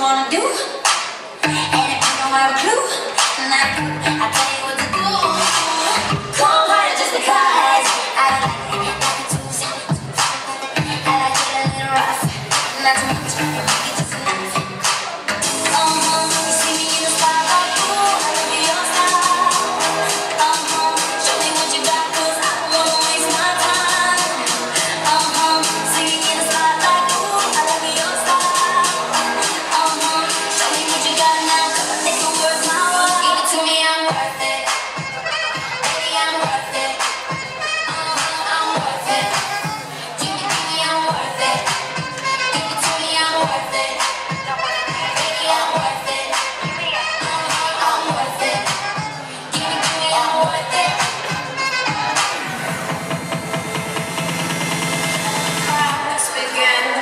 wanna do And if you don't have a clue Now I tell you what to do Cold hearted just because I like it, I like it too I like it a little rough Not too much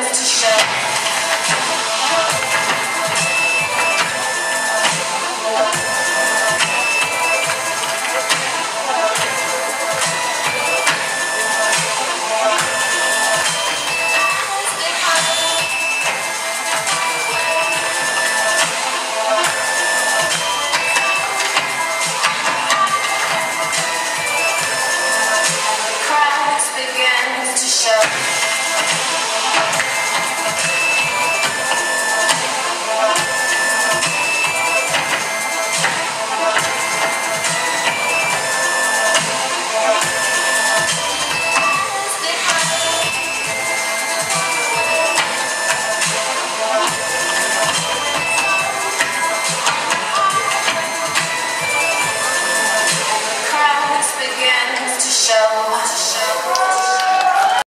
To share.